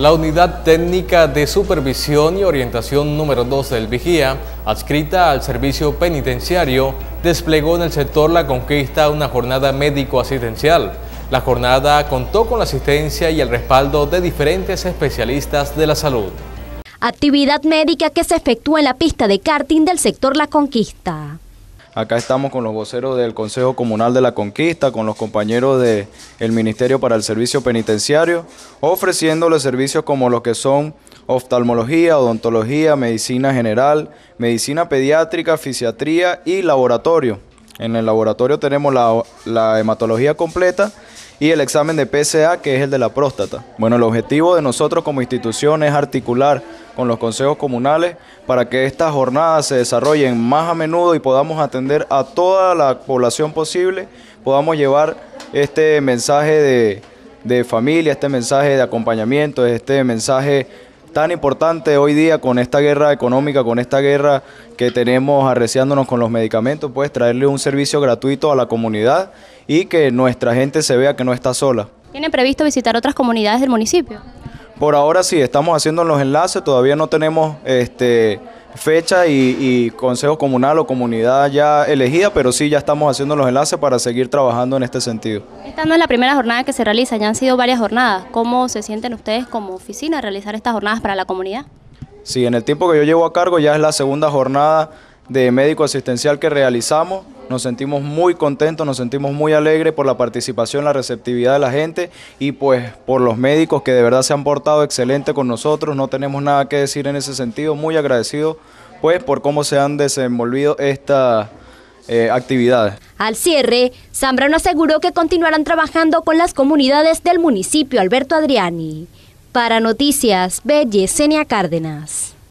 La Unidad Técnica de Supervisión y Orientación número 2 del Vigía, adscrita al servicio penitenciario, desplegó en el sector La Conquista una jornada médico-asistencial. La jornada contó con la asistencia y el respaldo de diferentes especialistas de la salud. Actividad médica que se efectúa en la pista de karting del sector La Conquista. Acá estamos con los voceros del Consejo Comunal de la Conquista, con los compañeros del Ministerio para el Servicio Penitenciario, ofreciéndoles servicios como los que son oftalmología, odontología, medicina general, medicina pediátrica, fisiatría y laboratorio. En el laboratorio tenemos la hematología completa y el examen de PSA, que es el de la próstata. Bueno, el objetivo de nosotros como institución es articular con los consejos comunales para que estas jornadas se desarrollen más a menudo y podamos atender a toda la población posible, podamos llevar este mensaje de, familia, este mensaje de acompañamiento, este mensaje tan importante hoy día con esta guerra económica, con esta guerra que tenemos arreciándonos con los medicamentos, pues traerle un servicio gratuito a la comunidad y que nuestra gente se vea que no está sola. ¿Tienen previsto visitar otras comunidades del municipio? Por ahora sí, estamos haciendo los enlaces, todavía no tenemos este, fecha y, consejo comunal o comunidad ya elegida, pero sí ya estamos haciendo los enlaces para seguir trabajando en este sentido. Esta no es la primera jornada que se realiza, ya han sido varias jornadas. ¿Cómo se sienten ustedes como oficina a realizar estas jornadas para la comunidad? Sí, en el tiempo que yo llevo a cargo ya es la segunda jornada de médico asistencial que realizamos. Nos sentimos muy contentos, nos sentimos muy alegres por la participación, la receptividad de la gente y pues por los médicos que de verdad se han portado excelente con nosotros. No tenemos nada que decir en ese sentido. Muy agradecidos pues por cómo se han desenvolvido estas eh, actividades. Al cierre, Zambrano aseguró que continuarán trabajando con las comunidades del municipio Alberto Adriani. Para Noticias, Belle Cárdenas.